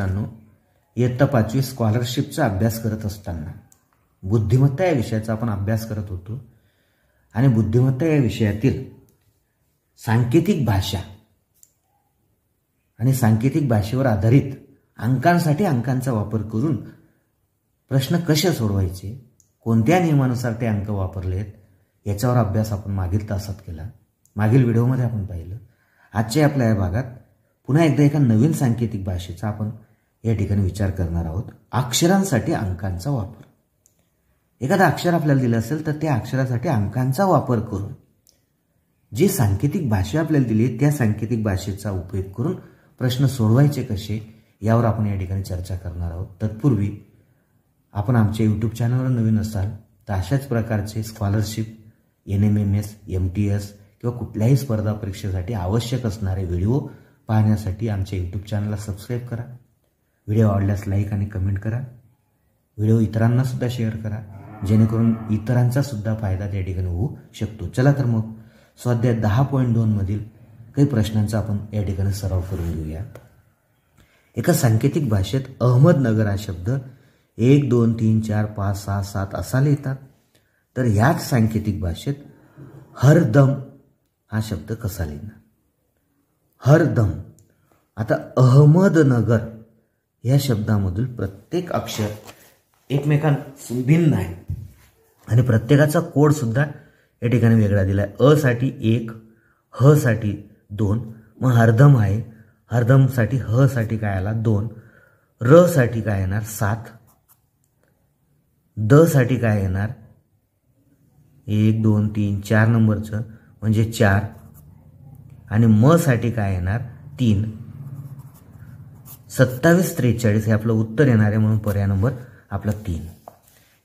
मित्रांनो इयत्ता पाचवी स्कॉलरशिपचा अभ्यास करत असताना बुद्धिमत्ता या विषयाचा आपण अभ्यास करत होतो. आणि बुद्धिमत्ता या विषयातील सांकेतिक भाषा आणि सांकेतिक भाषेवर आधारित अंकांसाठी अंकांचा वापर करून प्रश्न कसे सोडवायचे कोणत्या नियमानुसार ते अंक वापरलेत याच्यावर अभ्यास आपण मागील तासात केला. मागील व्हिडिओमध्ये आपण पाहिलं. आजच्या आपल्या या भागात पुन्हा एकदा एका नवीन सांकेतिक भाषेचा आपण या ठिकाणी विचार करणार आहोत. अक्षरांसाठी अंकांचा वापर. एखादं अक्षर आपल्याला दिलं असेल तर त्या अक्षरासाठी अंकांचा वापर करून जी सांकेतिक भाषा आपल्याला दिली त्या सांकेतिक भाषेचा उपयोग करून प्रश्न सोडवायचे कसे यावर आपण या ठिकाणी चर्चा करणार आहोत. तत्पूर्वी आपण आमच्या यूट्यूब चॅनलवर नवीन असाल तर अशाच प्रकारचे scholarship N M M S M T S किंवा कुठल्याही स्पर्धा परीक्षेसाठी आवश्यक असणारे व्हिडिओ पाहण्यासाठी आमच्या यूट्यूब चॅनलला सबस्क्राईब करा. व्हिडिओ आवडल्यास लाईक आणि कमेंट करा. व्हिडिओ इतरांना सुद्धा शेअर करा. जेणेकरून इतरांचा सुद्धा फायदा त्या ठिकाणी होऊ शकतो. चला तर मग स्वाध्याय दहा पॉईंट दोनमधील काही प्रश्नांचा आपण या ठिकाणी सराव करून घेऊया. एका सांकेतिक भाषेत अहमदनगर हा शब्द एक दोन तीन चार पाच सहा सात असा लिहितात. तर ह्याच सांकेतिक भाषेत हरदम हा शब्द कसा लिहिणार? हरदम. आता अहमदनगर या शब्दामधील प्रत्येक अक्षर एकमेकां भिन्न आहे. आणि प्रत्येकाचा कोड सुद्धा या ठिकाणी वेगळा दिला आहे अ साठी एक ह साठी दोन मग हरदम आहे. हरदमसाठी ह साठी काय आला? दोन. र साठी काय येणार? सात. द साठी काय येणार? एक दोन तीन चार नंबरचं म्हणजे चार. आणि म साठी काय येणार? तीन. सत्तावीस त्रेचाळीस हे आपलं उत्तर येणार आहे म्हणून पर्याय नंबर आपला तीन.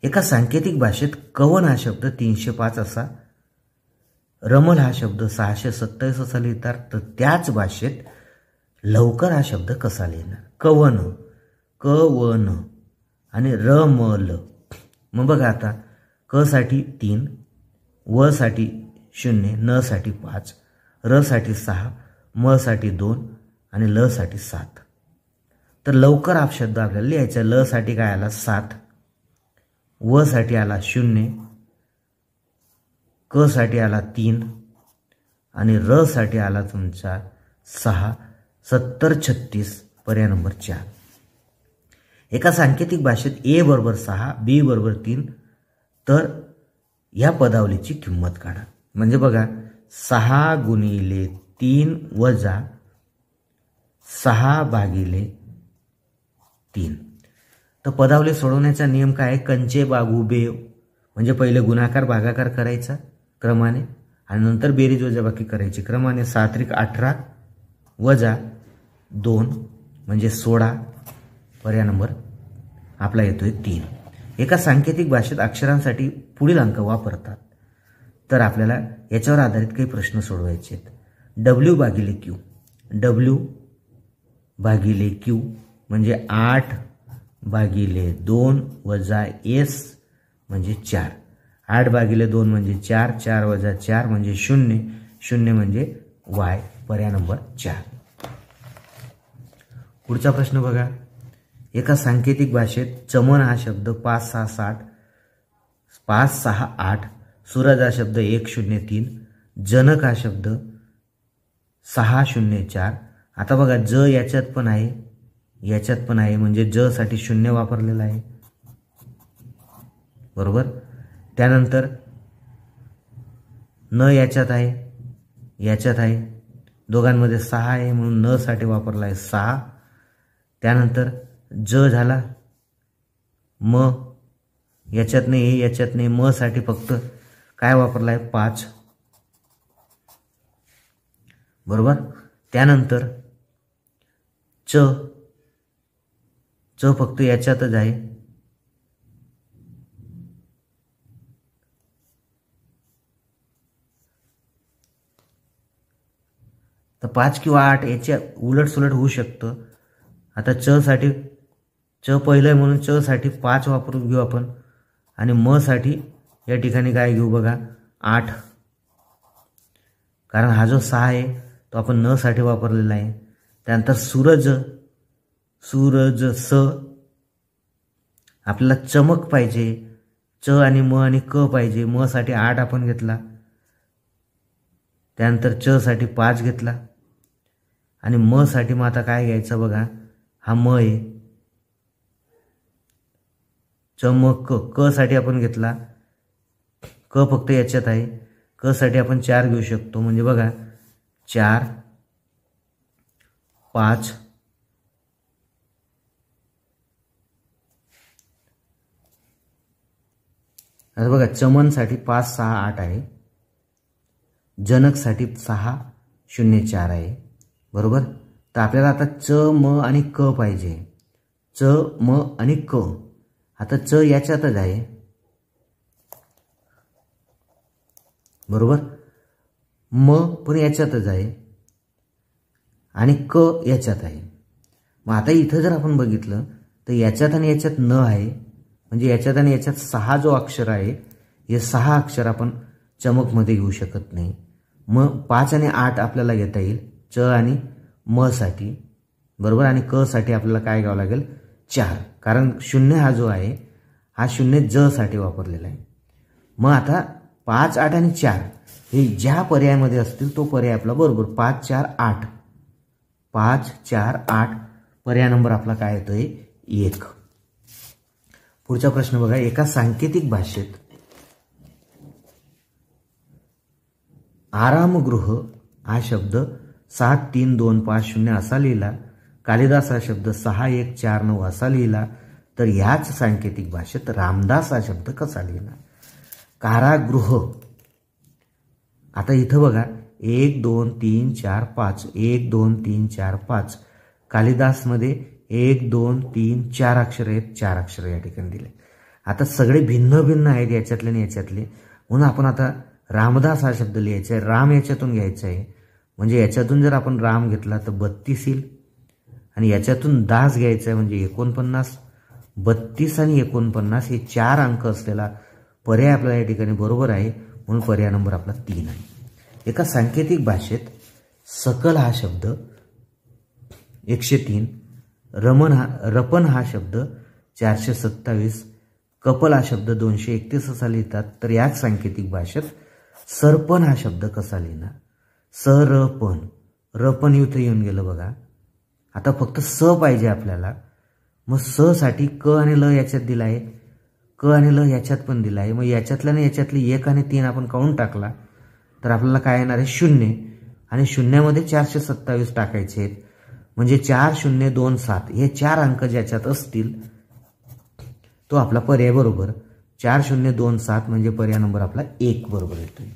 एका सांकेतिक भाषेत कवन हा शब्द तीनशे पाच असा रमल हा शब्द सहाशे सत्तावीस असा लिहितात तर त्याच भाषेत लवकर हा शब्द कसा लिहिणार? कवन क व न आणि र म ल मग बघा आता क साठी तीन व साठी शून्य न साठी पाच र साठी सहा म साठी दोन आणि ल साठी सात. तर लवकर आप शब्द आपल्याला लिहायचा ल साठी काय आला? सात. व साठी आला शून्य. क साठी आला तीन. आणि र साठी आला तुमचा सहा. सत्तर छत्तीस. पर्याय नंबर चार. एका सांकेतिक भाषेत ए बरोबर सहा बी बरोबर तीन. तर या पदावलीची किंमत काढा. म्हणजे बघा सहा गुणिले तीन वजा सहा भागिले तीन. तर पदावली सोडवण्याचा नियम काय आहे? कंचे बागू बेव. म्हणजे पहिले गुणाकार भागाकार करायचा क्रमाने आणि नंतर बेरीज वजाबाकी करायची क्रमाने. सात्रिक अठरा वजा दोन म्हणजे सोळा. पर्याय नंबर आपला येतोय तीन. एका सांकेतिक भाषेत अक्षरांसाठी पुढील अंक वापरतात. तर आपल्याला याच्यावर आधारित काही प्रश्न सोडवायचे आहेत. डब्ल्यू भागिले क्यू डब्ल्यू भागिले क्यू म्हणजे आठ भागिले दोन वजा एस म्हणजे चार. आठ भागिले दोन म्हणजे चार चार वजा चार म्हणजे शून्य. शून्य म्हणजे वाय. पर्याय नंबर चार. पुढचा प्रश्न बघा. एका सांकेतिक भाषेत चमन हा शब्द पाच सहा साठ पाच सहा आठ सूरज हा शब्द एक शून्य तीन जनक हा शब्द सहा शून्य चार. आता बघा ज याच्यात पण आहे. याच्यात पण आहे म्हणजे ज साठी शून्य वापरलेलं आहे. बरोबर? त्यानंतर न याच्यात आहे याच्यात आहे. दोघांमध्ये सहा आहे म्हणून न साठी वापरला आहे सहा. त्यानंतर ज झाला म. याच्यात नाही याच्यात नाही म साठी फक्त काय वापरला आहे? पाच. बरोबर? त्यानंतर च. च फक्त याच्यातच आहे. तर पाच किंवा आठ याच्या उलट सुलट होऊ शकतं. आता चसाठी च पहिलं आहे म्हणून चसाठी पाच वापरून घेऊ आपण. आणि म साठी या ठिकाणी काय घेऊ बघा आठ. कारण हा जो सहा आहे तो आपण न साठी वापरलेला आहे. त्यानंतर सूरज. सूरज स. आपल्याला चमक पाहिजे. च आणि म आणि क पाहिजे. म साठी आठ आपण घेतला. त्यानंतर च साठी पाच घेतला. आणि म साठी मग आता काय घ्यायचं बघा? हा म आहे. च म क क साठी आपण घेतला. क फक्त याच्यात आहे. क साठी आपण चार घेऊ शकतो. म्हणजे बघा चार पाच आता बघा चमनसाठी पाच सहा आठ आहे. जनकसाठी सहा शून्य चार आहे. बरोबर? तर आपल्याला आता च म आणि क पाहिजे. च म आणि क. आता च याच्यातच आहे. बरोबर? म पण याच्यातच आहे. आणि क याच्यात आहे. मग आता इथं जर आपण बघितलं तर याच्यात आणि याच्यात न आहे. म्हणजे याच्यात आणि याच्यात सहा जो अक्षर आहे हे सहा अक्षर आपण चमकमध्ये घेऊ शकत नाही. मग पाच आणि आठ आपल्याला घेता येईल च आणि म साठी. बरोबर? आणि क साठी आपल्याला काय घ्यावं लागेल? चार. कारण शून्य हा जो आहे हा शून्य ज साठी वापरलेला आहे. मग आता पाच आठ आणि चार हे ज्या पर्यायामध्ये असतील तो पर्याय आपला बरोबर. पाच चार आठ. पाच चार आठ पर्याय नंबर आपला काय येतोय? एक. पुढचा प्रश्न बघा एका सांकेतिक भाषेत आरामगृह हा शब्द सात तीन दोन पाच शून्य असा लिहिला कालिदास हा शब्द सहा एक चार नऊ असा लिहिला तर ह्याच सांकेतिक भाषेत रामदास हा शब्द कसा लिहिला? कारागृह. आता इथं बघा एक दोन तीन चार पाच एक दोन तीन चार पाच कालिदासमध्ये एक दोन तीन चार अक्षर आहेत चार अक्षर या ठिकाणी दिले. आता सगळे भिन्न भिन्न आहेत याच्यातले आणि याच्यातले. म्हणून आपण आता रामदास हा शब्द लिहायचा आहे राम याच्यातून घ्यायचा आहे म्हणजे याच्यातून जर आपण राम घेतला तर बत्तीस येईल. आणि याच्यातून दास घ्यायचा आहे म्हणजे एकोणपन्नास. बत्तीस आणि एकोणपन्नास हे चार अंक असलेला पर्याय आपल्याला या ठिकाणी बरोबर आहे. म्हणून पर्याय नंबर आपला तीन आहे. एका सांकेतिक भाषेत सकल हा शब्द एकशे तीन रमन हा रपन हा शब्द चारशे सत्तावीस कपल हा शब्द दोनशे एकतीस असा लिहितात. तर याच सांकेतिक भाषेत सरपण हा शब्द कसा लिहिणार? सरपण. रपण इथं येऊन गेलं बघा. आता फक्त स पाहिजे आपल्याला. मग स साठी क आणि ल याच्यात दिला आहे क आणि ल याच्यात पण दिला आहे मग याच्यातल्या ना याच्यातली एक आणि तीन आपण काढून टाकला तर आपल्याला काय येणार आहे? शून्य. आणि शून्यामध्ये चारशे सत्तावीस टाकायचे आहेत. म्हणजे चार शून्य दोन सात हे चार अंक ज्याच्यात असतील तो आपला पर्याय बरोबर. चार शून्य दोन सात म्हणजे पर्याय नंबर आपला एक बरोबर येतोय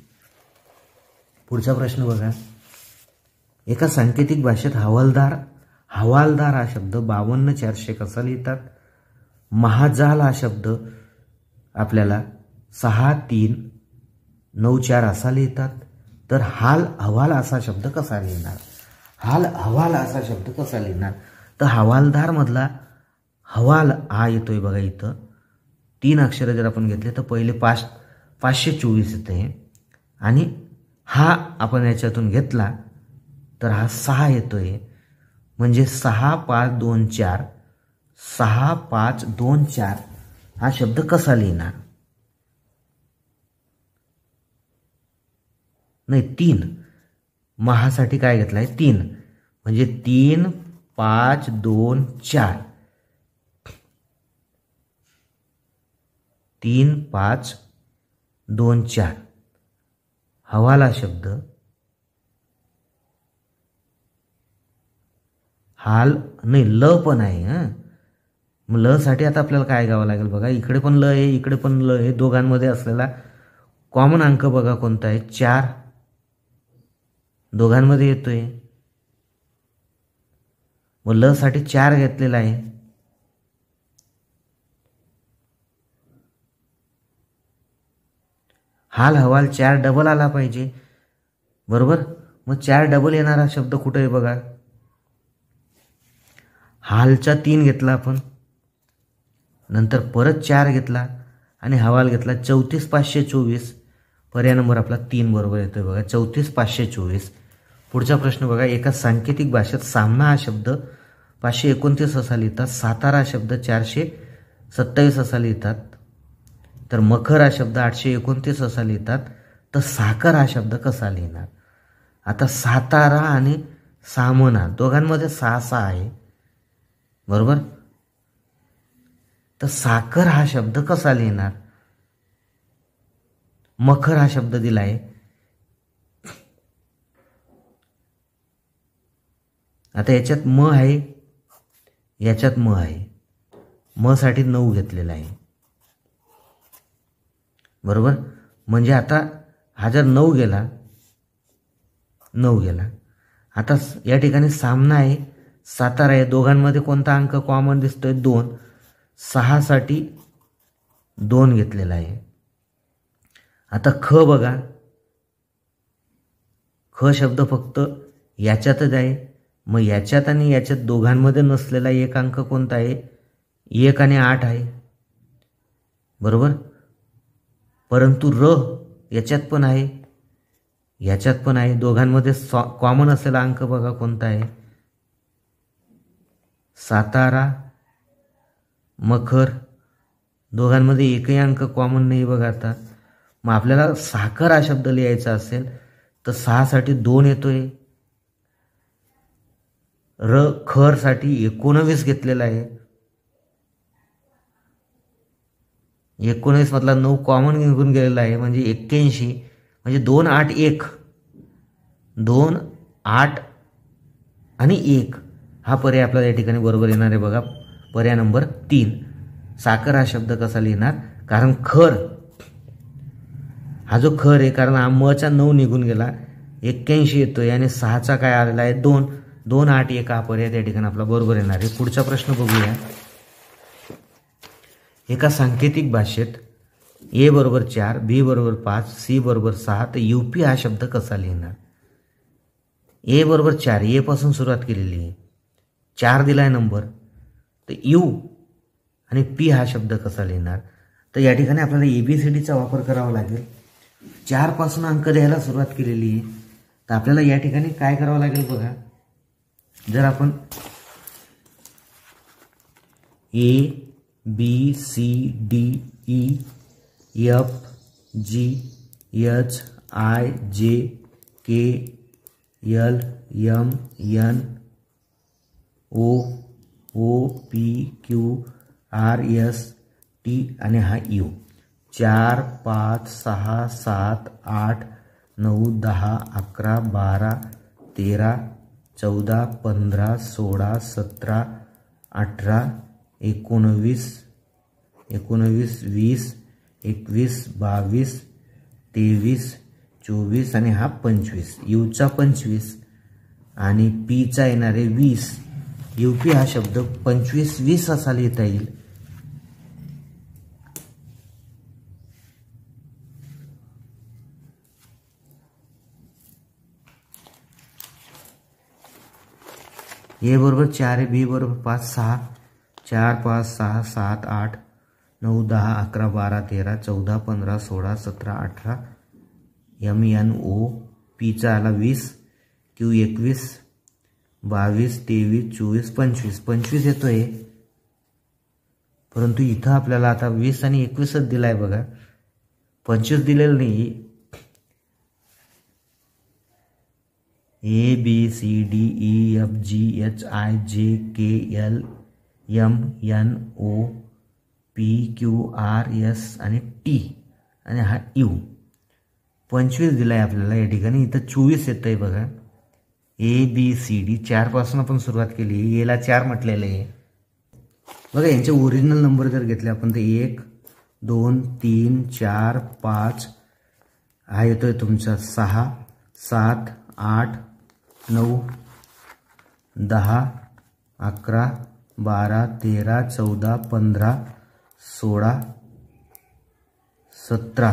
पुढचा प्रश्न बघा. एका सांकेतिक भाषेत हवालदार हवालदार हा शब्द बावन्न चारशे कसा लिहितात? महाजाल हा शब्द आपल्याला सहा तीन नऊ चार असा लिहितात. तर हाल हवाल असा शब्द कसा लिहिणार? हाल हवाल असा शब्द कसा लिहिणार? तर हवालदार मधला हवाल हा येतोय बघा इथं. तीन अक्षरं जर आपण घेतले तर पहिले पाच पाचशे चोवीस येते. आणि हा आपण याच्यातून घेतला तर हा सहा येतोय. म्हणजे सहा पाच दोन चार. सहा पाच दोन चार. हा शब्द कसा लिहिणार? नाही तीन. महासाठी काय घेतलाय? तीन. म्हणजे तीन पाच दोन चार. तीन पाच दोन चार. हवाला शब्द. हाल नाही ल पण आहे हां. मग ल साठी आता आपल्याला काय घ्यावं लागेल बघा? इकडे पण ल आहे इकडे पण ल आहे. दोघांमध्ये असलेला कॉमन अंक बघा कोणता आहे? चार दोघांमध्ये येतो मग व लसाठी चार घेतलेला आहे. हाल हवाल चार डबल आला पाहिजे. बरोबर? मग चार डबल येणारा शब्द कुठे आहे बघा. हालचा तीन घेतला आपण. नंतर परत चार घेतला आणि हवाल घेतला चौतीस पाचशे चोवीस. पर्याय नंबर आपला तीन बरोबर येतोय बघा. चौतीस पाचशे चोवीस. पुढचा प्रश्न बघा एका सांकेतिक भाषेत सामना हा शब्द पाचशे एकोणतीस असा लिहितात सातारा शब्द चारशे सत्तावीस असा लिहितात तर मखर हा शब्द आठशे एकोणतीस असा लिहितात तर साखर हा शब्द कसा लिहिणार? आता सातारा आणि सामना दोघांमध्ये सहा सहा आहे. बरोबर? तर साखर हा शब्द कसा लिहिणार? मखर हा शब्द दिला आहे आता याच्यात म आहे. याच्यात म आहे. मसाठी नऊ घेतलेला आहे. बरोबर? म्हणजे आता हा जर नऊ गेला नऊ गेला आता या ठिकाणी सामना आहे. सातारा आहे दोघांमध्ये कोणता अंक कॉमन दिसतोय? दोन. सहासाठी दोन घेतलेला आहे. आता ख बघा. ख शब्द फक्त याच्यातच आहे. मग याच्यात आणि याच्यात दोघांमध्ये नसलेला एक अंक कोणता आहे? एक आणि आठ आहे. बरोबर? परंतु र याच्यात पण आहे. याच्यात पण आहे. दोघांमध्ये सॉ कॉमन असलेला अंक बघा कोणता आहे. सातारा मखर दोघांमध्ये एकही अंक कॉमन नाही बघा आता. मग आपल्याला साखर हा शब्द लिहायचा असेल तर सहासाठी दोन येतोय. र खरसाठी एकोणवीस घेतलेला आहे. एकोणवीसमधला नऊ कॉमन निघून गेलेला आहे म्हणजे एक्क्याऐंशी. म्हणजे दोन आठ एक. दोन आठ आणि एक. हा पर्याय आपल्याला या ठिकाणी बरोबर येणार आहे बघा. पर्याय नंबर तीन. साखर हा शब्द कसा लिहिणार? कारण खर. हा जो खर आहे कारण हा मचा नऊ निघून गेला. एक्क्याऐंशी येतोय आणि सहाचा काय आलेला आहे? दोन. दोन आठ एक पर्याय त्या ठिकाणी आपला बरोबर येणार आहे. पुढचा प्रश्न बघूया. एका सांकेतिक भाषेत ए बरोबर चार बी बरोबर पाच सी बरोबर सहा तर यू पी हा शब्द कसा लिहिणार? ए बरोबर चार ए पासून सुरुवात केलेली आहे. चार दिलाय नंबर. तर यू आणि पी हा शब्द कसा लिहिणार? तर या ठिकाणी आपल्याला ए बी सी डीचा वापर करावा लागेल. चारपासून अंक द्यायला सुरुवात केलेली आहे. तर आपल्याला या ठिकाणी काय करावं लागेल बघा. जर आपण A B C D E F G H I J K L M N O O P Q R S T आणि हा यू चार पाच सहा सात आठ नऊ दहा अकरा बारा तेरा चौदा पंधरा सोळा सतरा अठरा एकोणवीस एकोणवीस वीस एकवीस बावीस तेवीस चोवीस आणि हा पंचवीस. यूचा पंचवीस आणि पीचा येणारे वीस. यू पी हा शब्द पंचवीस वीस असा लिहिता येईल. ए बरोबर चार बी बरोबर पाच सहा चार पाच सहा सात आठ नऊ दहा अकरा बारा तेरा चौदा पंधरा सोळा सतरा अठरा एम एन ओ पीचा आला वीस क्यू एकवीस बावीस तेवीस चोवीस पंचवीस. पंचवीस येतोय. परंतु इथं आपल्याला आता वीस आणि एकवीसच दिलाय बघा. पंचवीस दिलेलं नाही A B C D E F G H I J K L M N O P Q R S आणि टी आणि हा यू पंचवीस दिला आहे आपल्याला या ठिकाणी. इथं चोवीस येतं आहे बघा. ए बी सी डी चारपासून आपण सुरुवात केली. आहे एला चार म्हटलेलं आहे. बघा यांचे ओरिजिनल नंबर जर घेतले आपण तर एक दोन तीन चार पाच. हा येतोय तुमचा सहा सात आठ नऊ दहा अकरा बारा तेरा चौदा पंधरा सोळा सतरा.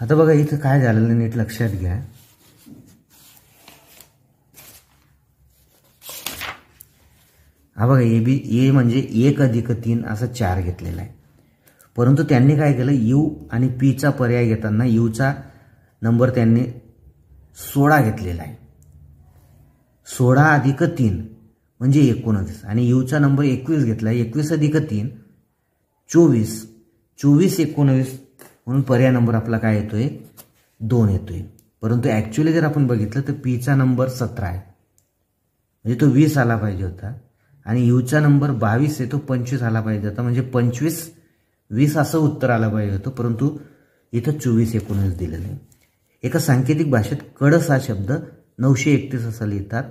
आता बघा इथं काय झालेलं नीट लक्षात घ्या. हा बघा ए बी ए म्हणजे एक अधिक तीन असं चार घेतलेला आहे. परंतु त्यांनी काय केलं? यू आणि पीचा पर्याय घेताना यूचा नंबर त्यांनी सोळा घेतलेला आहे. सोळा अधिक तीन म्हणजे एकोणवीस आणि यूचा नंबर एकवीस घेतला आहे. एकवीस अधिक तीन चोवीस. चोवीस एकोणवीस म्हणून पर्याय नंबर आपला काय येतोय? दोन येतोय. परंतु ॲक्च्युली जर आपण बघितलं तर पीचा नंबर सतरा आहे. म्हणजे तो वीस आला पाहिजे होता. आणि यूचा नंबर बावीस आहे तो पंचवीस आला पाहिजे. होता म्हणजे पंचवीस वीस असं उत्तर आलं पाहिजे होतं परंतु इथं चोवीस एकोणीस दिलेलं आहे एका सांकेतिक भाषेत कडस हा शब्द नऊशे एकतीस असा लिहितात.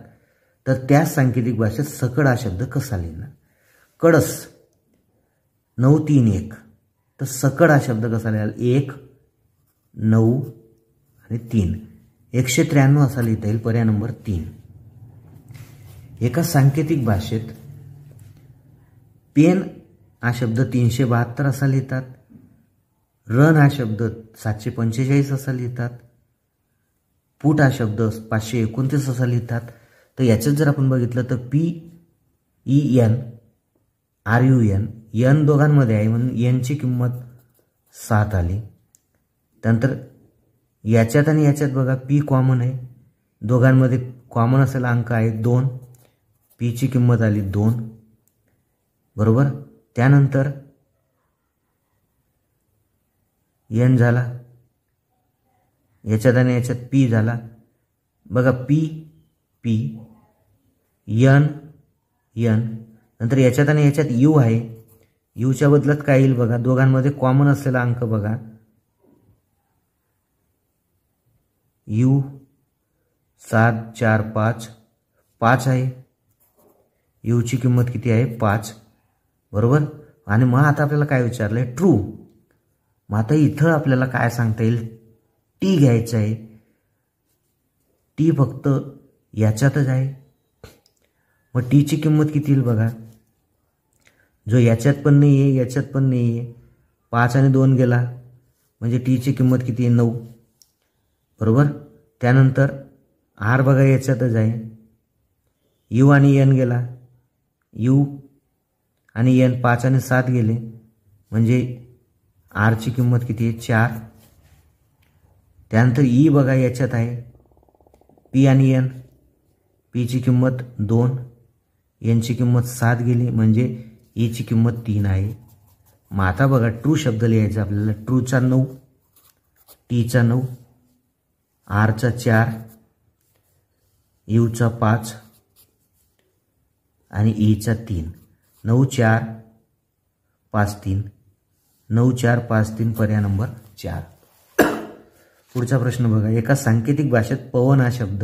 तर त्या सांकेतिक भाषेत सकड हा शब्द कसा लिहिणार? कडस नऊ तीन एक. तर सकड हा शब्द कसा लिहाल? एक नऊ आणि तीन. एकशे त्र्याण्णव असा लिहिता येईल पर्याय नंबर तीन. एका सांकेतिक भाषेत पेन हा शब्द तीनशे बहात्तर असा लिहितात रन हा शब्द सातशे पंचेचाळीस असा लिहितात पूट हा शब्द पाचशे एकोणतीस असा लिहितात. तर याच्यात जर आपण बघितलं तर P E N R U N N दोघांमध्ये आहे म्हणून एनची किंमत सात आली. त्यानंतर याच्यात आणि याच्यात बघा पी कॉमन आहे. दोघांमध्ये कॉमन असलेला अंक आहे दोन. पीची किंमत आली दोन. बरोबर? त्यानंतर एन झाला. याच्यात आणि याच्यात पी झाला. बघा पी पी यन यन नंतर याच्यात आणि याच्यात यू आहे. यूच्या बदल्यात काय येईल बघा? दोघांमध्ये कॉमन असलेला अंक बघा. यू सात चार पाच. पाच आहे. यूची किंमत किती आहे? पाच. बरोबर? आणि मग आता आपल्याला काय विचारलं आहे ट्रू मग आता इथं आपल्याला काय सांगता येईल? टी घ्यायचं आहे. टी फक्त याच्यातच आहे. मग टीची किंमत किती येईल बघा? जो याच्यात पण नाही आहे याच्यात पण नाही आहे पाच आणि दोन गेला. म्हणजे टीची किंमत किती आहे? नऊ. बरोबर? त्यानंतर आर बघा याच्यातच आहे. यू आणि एन गेला. यू आणि एन पाच आणि सात गेले. म्हणजे आरची किंमत किती आहे? चार. त्यानंतर ई बघा याच्यात आहे. पी आणि एन. पीची किंमत दोन. एनची किंमत सात गेली. म्हणजे ईची किंमत तीन आहे. मग आता बघा ट्रू शब्द लिहायचा आपल्याला. ट्रूचा नऊ टीचा नऊ आरचा चार यूचा पाच आणि ईचा तीन. नऊ चार पाच तीन. नऊ चार पाच तीन पर्याय नंबर चार. पुढचा प्रश्न बघा. एका सांकेतिक भाषेत पवन हा शब्द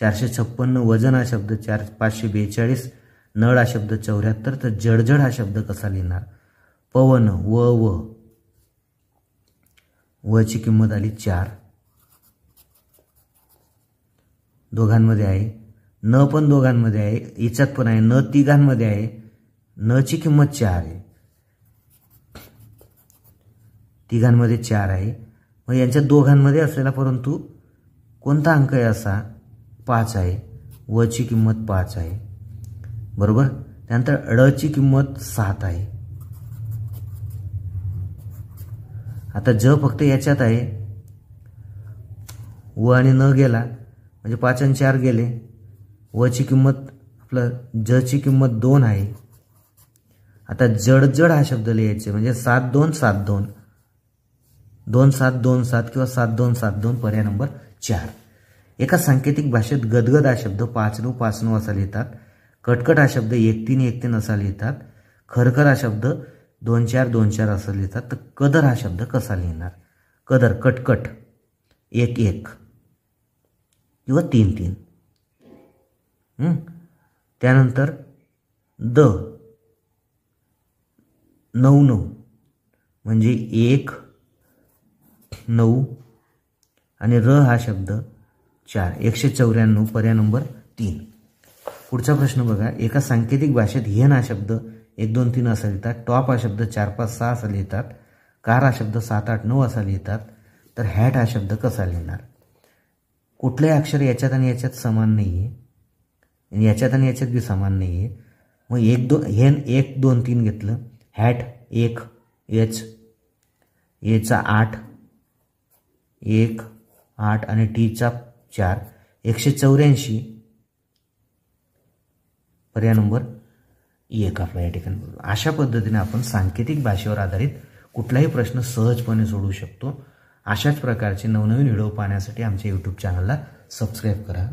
चारशे छप्पन्न वजन हा शब्द चार पाचशे बेचाळीस नळ हा शब्द चौऱ्याहत्तर तर जडजड हा शब्द कसा लिहिणार? पवन व व. वची किंमत आली चार. दोघांमध्ये आहे. न पण दोघांमध्ये आहे याच्यात पण आहे न तिघांमध्ये आहे न ची किंमत चार आहे. तिघांमध्ये चार आहे. मग यांच्या दोघांमध्ये असलेला परंतु कोणता अंक आहे असा? पाच आहे. वची किंमत पाच आहे. बरोबर? त्यानंतर ळची किंमत सात आहे. आता ज फक्त याच्यात आहे. व आणि न गेला म्हणजे पाच आणि चार गेले. वची किंमत आपलं जची किंमत दोन आहे. आता जडजड हा शब्द लिहायचे म्हणजे सात दोन सात दोन. दोन सात दोन सात किंवा सात दोन सात दोन पर्याय नंबर चार. एका सांकेतिक भाषेत गदगद हा शब्द पाच नऊ पाच नऊ असा लिहितात. कटकट हा शब्द एक तीन एक तीन असा लिहितात. खरखर हा शब्द दोन चार दोन चार असं लिहितात. तर कदर हा शब्द कसा लिहिणार? कदर कटकट. एक एक. किंवा तीन तीन. त्यानंतर द. नऊ नऊ. म्हणजे एक नऊ आणि र हा शब्द चार. एकशे चौऱ्याण्णव पर्याय नंबर तीन. पुढचा प्रश्न बघा. एका सांकेतिक भाषेत हियन हा शब्द एक दोन तीन असा लिहितात. टॉप हा शब्द चार पाच सहा असा लिहितात. कार हा शब्द सात आठ नऊ असा लिहितात. तर हॅट हा शब्द कसा लिहिणार? कुठलंही अक्षर याच्यात आणि याच्यात समान नाही आहे आणि याच्यात आणि याच्यात बी समान नाही आहे मग एक दोन हे एक दोन तीन घेतलं. हॅट एक एच एचा आठ एक आठ आणि टीचा चार. एकशे चौऱ्याऐंशी. पर्याय नंबर एक आपला या ठिकाणी अशा पद्धतीने आपण सांकेतिक भाषेवर आधारित कुठलाही प्रश्न सहजपणे सोडवू शकतो. अशाच प्रकारचे नवनवीन व्हिडिओ पाहण्यासाठी आमच्या यूट्यूब चॅनलला सबस्क्राईब करा.